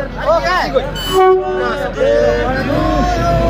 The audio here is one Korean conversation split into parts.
Oke. Okay.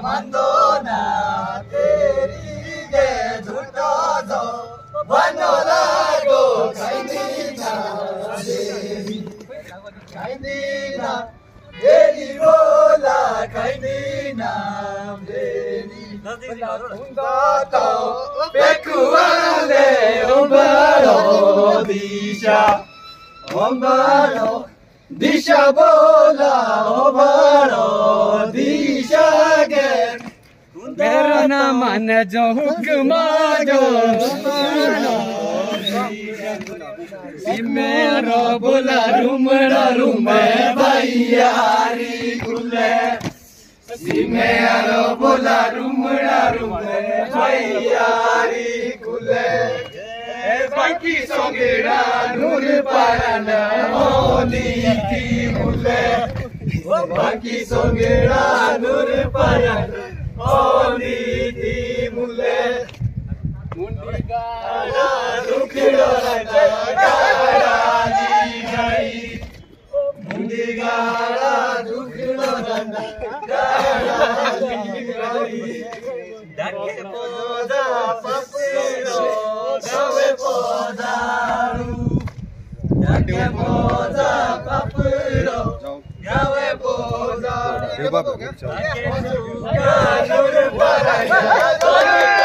만도나 때리게 둘떠서 만나라고 가인디나 가인디나 내리로라 가인디나 내리로라. 혼자도 백구하네 엄마로 디샤. 엄마로 디샤 보라 엄마로 디샤. नाम मन जो हुक्म जो मेरो बोला रुमड़ा रुमे भैयारी कुले मेरो बोला रुमड़ा रुमे भैयारी कुले बाकी सोगेड़ा नूर पारन होली की मुले बाकी सोगेड़ा नूर पारन होली मुंडी गाड़ा दुखड़ो गाड़ा दी गई मुंडी गाड़ा दुखड़ो गाड़ा दी गई डाके पोदा पपड़ो गवे पोदारू डाके पोदा पपड़ो गवे पोदारू 대박. डाके पोदा